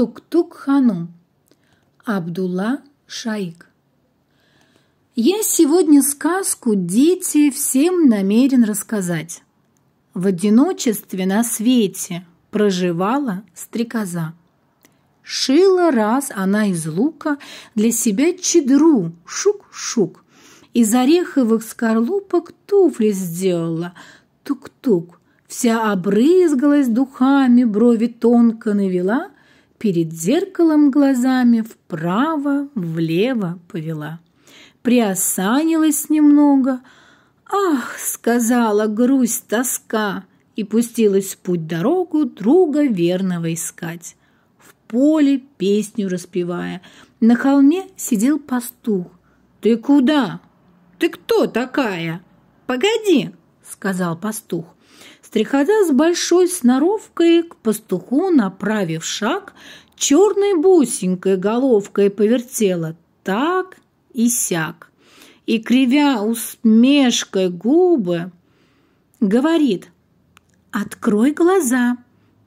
Тук-тук-ханум. Абдулла Шаик. Я сегодня сказку дети всем намерен рассказать. В одиночестве на свете проживала стрекоза. Шила раз она из лука для себя чедру, шук-шук. Из ореховых скорлупок туфли сделала, тук-тук. Вся обрызгалась духами, брови тонко навела, перед зеркалом глазами вправо, влево повела. Приосанилась немного, ах, сказала грусть, тоска, и пустилась в путь дорогу друга верного искать. В поле песню распевая, на холме сидел пастух. «Ты куда? Ты кто такая? Погоди!» — сказал пастух. Стрекоза с большой сноровкой к пастуху, направив шаг, черной бусинкой головкой повертела так и сяк. И, кривя усмешкой губы, говорит, «Открой глаза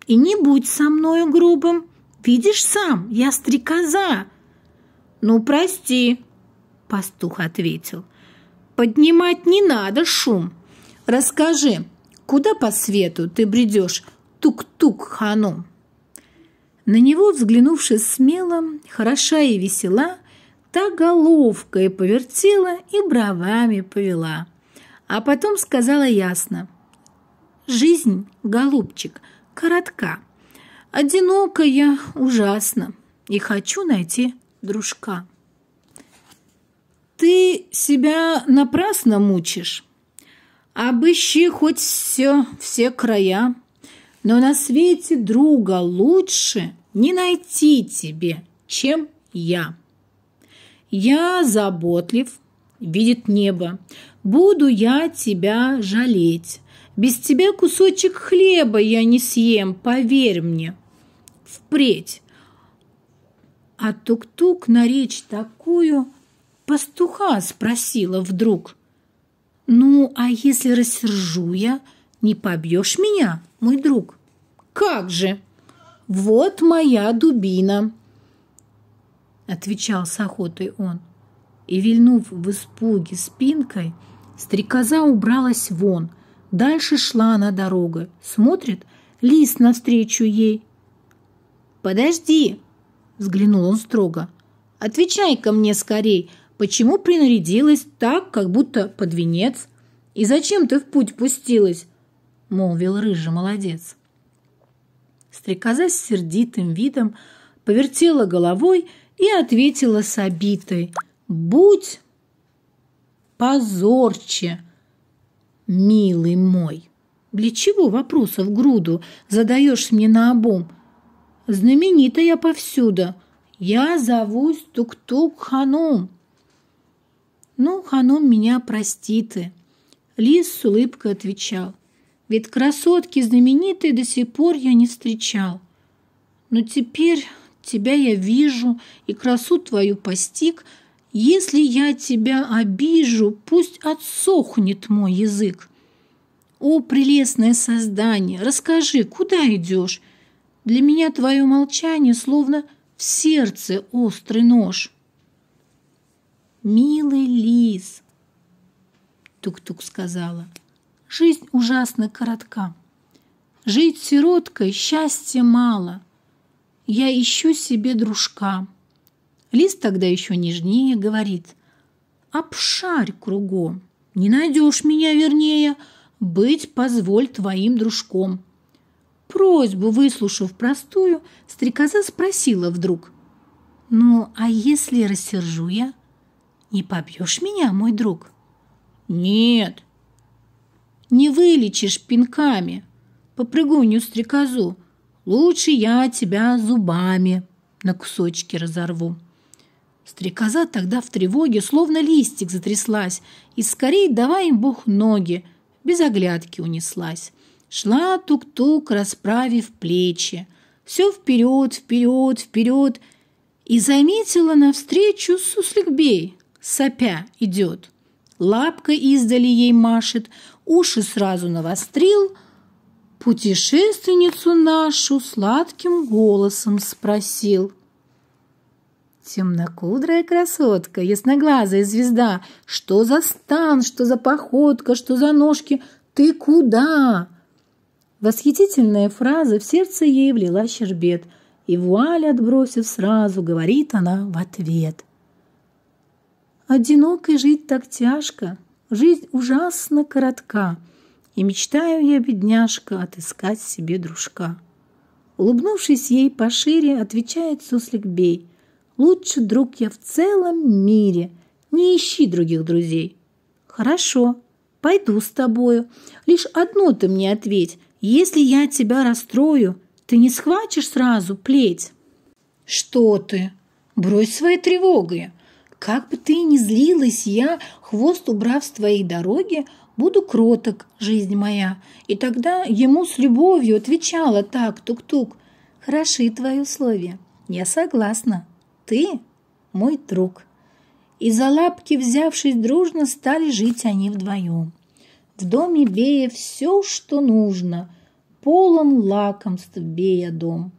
и не будь со мною грубым. Видишь сам, я стрекоза». «Ну, прости», — пастух ответил, «поднимать не надо шум. Расскажи, Куда по свету ты бредешь, тук-тук, ханум?» На него, взглянувши смело, хороша и весела, та головкой повертела и бровами повела. А потом сказала ясно. «Жизнь, голубчик, коротка, одинока я ужасно и хочу найти дружка». «Ты себя напрасно мучишь», Обыщи хоть все, все края, но на свете друга лучше не найти тебе, чем я. Я заботлив, видит небо, буду я тебя жалеть. Без тебя кусочек хлеба я не съем, поверь мне. Впредь. А тук-тук на речь такую пастуха спросила вдруг – «Ну, а если рассержу я, не побьешь меня, мой друг?» «Как же! Вот моя дубина!» Отвечал с охотой он. И, вильнув в испуге спинкой, стрекоза убралась вон. Дальше шла она дорогой. Смотрит, лис навстречу ей. «Подожди!» — взглянул он строго. «Отвечай-ка мне скорей!» Почему принарядилась так, как будто под венец? И зачем ты в путь пустилась?» — молвил рыжий молодец. Стрекоза с сердитым видом повертела головой и ответила с обитой. «Будь позорче, милый мой! Для чего вопросов груду задаешь мне на обум? Знаменита я повсюду. Я зовусь Тук-Тук-Ханум». «Ну, Ханум меня простит и...» Лис с улыбкой отвечал. «Ведь красотки знаменитой до сих пор я не встречал. Но теперь тебя я вижу и красу твою постиг. Если я тебя обижу, пусть отсохнет мой язык. О, прелестное создание, расскажи, куда идешь? Для меня твое молчание словно в сердце острый нож». «Милый лис!» Тук-тук сказала. «Жизнь ужасно коротка. Жить сироткой счастья мало. Я ищу себе дружка». Лис тогда еще нежнее говорит. «Обшарь кругом, не найдешь меня вернее, быть позволь твоим дружком». Просьбу, выслушав простую, стрекоза спросила вдруг. «Ну, а если рассержу я?» Не побьешь меня, мой друг? Нет. Не вылечишь пинками. Попрыгунью стрекозу. Лучше я тебя зубами на кусочки разорву. Стрекоза тогда в тревоге, словно листик, затряслась, и скорей давай им Бог ноги, без оглядки унеслась. Шла тук-тук, расправив плечи. Все вперед, вперед, вперед, и заметила навстречу сусликбей, сопя идет. Лапкой издали ей машет, уши сразу навострил. путешественницу нашу сладким голосом спросил. Темнокудрая красотка, ясноглазая звезда, что за стан, что за походка, что за ножки, ты куда? Восхитительная фраза в сердце ей влила щербет, и вуаль, отбросив сразу, говорит она в ответ. Одинокой жить так тяжко, жизнь ужасно коротка — и мечтаю я, бедняжка, отыскать себе дружка. Улыбнувшись ей пошире, отвечает суслик Бей. Лучше друг я в целом мире, не ищи других друзей. Хорошо, пойду с тобою. Лишь одно ты мне ответь. Если я тебя расстрою, ты не схватишь сразу плеть? Что ты? Брось свои тревоги. Как бы ты ни злилась, я, хвост убрав с твоей дороги, буду кроток, жизнь моя. И тогда ему с любовью отвечала так, тук-тук. Хороши твои условия. Я согласна. Ты мой друг. И за лапки, взявшись дружно, стали жить они вдвоем. В доме Бея все, что нужно. Полон лакомств Бея дом.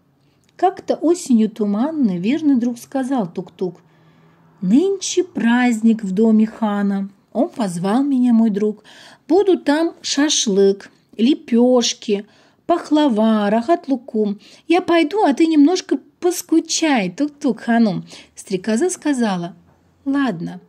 Как-то осенью туманно верный друг сказал тук-тук. Нынче праздник в доме хана. Он позвал меня, мой друг. Буду там шашлык, лепешки, пахлава, рахат-лукум. Я пойду, а ты немножко поскучай, тук-тук, ханум. Стрекоза сказала, ладно,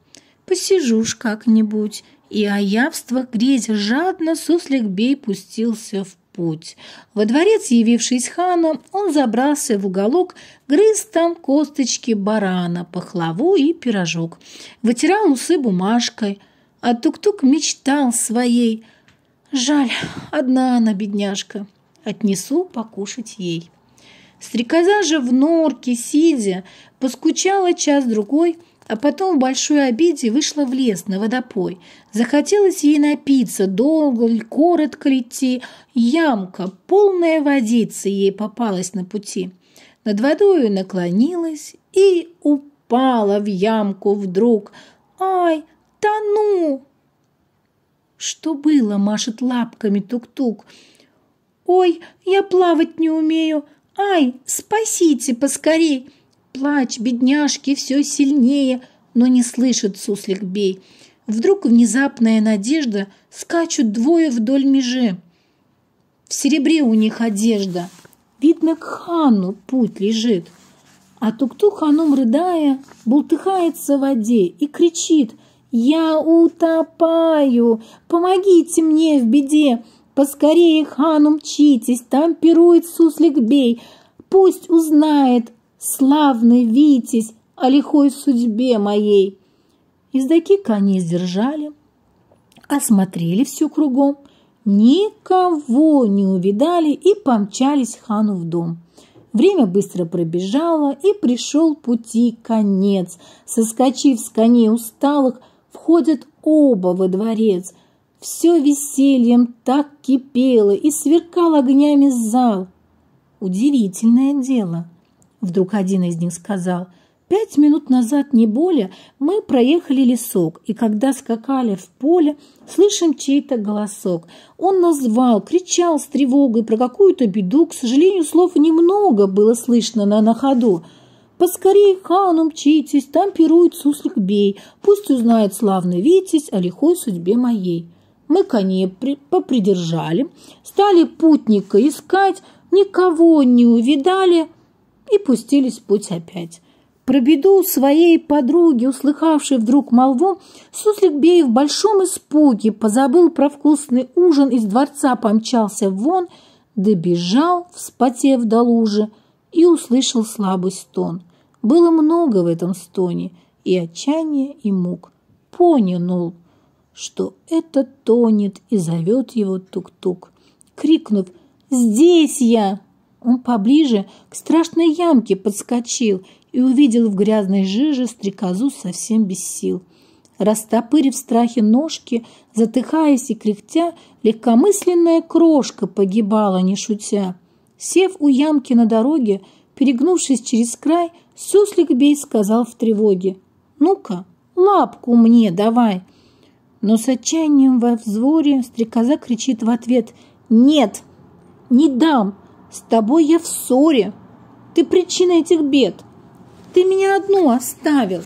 посижу ж как-нибудь. И о явствах грезя жадно суслик бей пустился в путь. Во дворец, явившись ханом, он забрался в уголок, грыз там косточки барана, пахлаву и пирожок. Вытирал усы бумажкой – а Тук-Тук мечтал своей. Жаль, одна она, бедняжка. Отнесу покушать ей. Стрекоза же в норке, сидя, поскучала час-другой, а потом в большой обиде вышла в лес на водопой. Захотелось ей напиться, долго ли, коротко ли. Ямка, полная водицы ей попалась на пути. Над водою наклонилась и упала в ямку вдруг. Ай, тону!» «Что было?» — машет лапками тук-тук. «Ой, я плавать не умею! Ай, спасите поскорей!» Плач бедняжки все сильнее, но не слышит суслик бей. Вдруг внезапная надежда скачут двое вдоль межи. В серебре у них одежда. Видно, к хану путь лежит. А тук-тук ханум, рыдая, бултыхается в воде и кричит — «Я утопаю! Помогите мне в беде! Поскорее, хан, умчитесь, там пирует суслик бей! Пусть узнает славный Витязь о лихой судьбе моей!» Издаки коней сдержали, осмотрели всю кругом, никого не увидали и помчались хану в дом. Время быстро пробежало, и пришел пути конец. Соскочив с коней усталых, Входят оба во дворец. Все весельем так кипело и сверкал огнями зал. Удивительное дело. Вдруг один из них сказал, «Пять минут назад, не более, мы проехали лесок, и когда скакали в поле, слышим чей-то голосок. Он назвал, кричал с тревогой про какую-то беду. К сожалению, слов немного было слышно на, на ходу. Поскорей, хан, умчитесь, там пирует суслик бей, пусть узнает славный Витязь о лихой судьбе моей. Мы коней при... попридержали, стали путника искать, никого не увидали и пустились в путь опять. Про беду своей подруги, услыхавшей вдруг молву, Суслик Бей в большом испуге позабыл про вкусный ужин, из дворца помчался вон, добежал, вспотев до лужи, и услышал слабый стон. Было много в этом стоне и отчаяния, и мук. Понял, что это тонет и зовет его тук-тук. Крикнув «Здесь я!», он поближе к страшной ямке подскочил и увидел в грязной жиже стрекозу совсем без сил. Растопырив в страхе ножки, затыхаясь и кряхтя, легкомысленная крошка погибала, не шутя. Сев у ямки на дороге, перегнувшись через край, суслик бей сказал в тревоге. «Ну-ка, лапку мне давай!» Но с отчаянием во взоре стрекоза кричит в ответ «Нет!» Не дам! С тобой я в ссоре! Ты причина этих бед! Ты меня одну оставил!»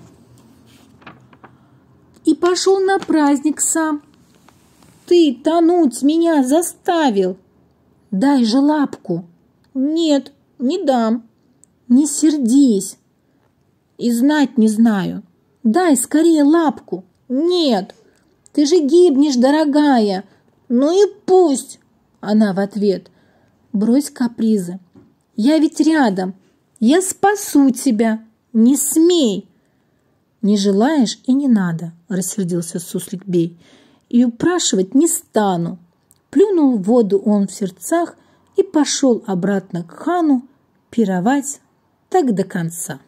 И пошел на праздник сам. Ты тонуть меня заставил. Дай же лапку. Нет, не дам. Не сердись. И знать не знаю. Дай скорее лапку. Нет, ты же гибнешь, дорогая. Ну и пусть. Она в ответ. Брось капризы. Я ведь рядом. Я спасу тебя. Не смей. Не желаешь и не надо, рассердился суслик Бей. И упрашивать не стану. Плюнул в воду он в сердцах и пошел обратно к хану пировать так до конца.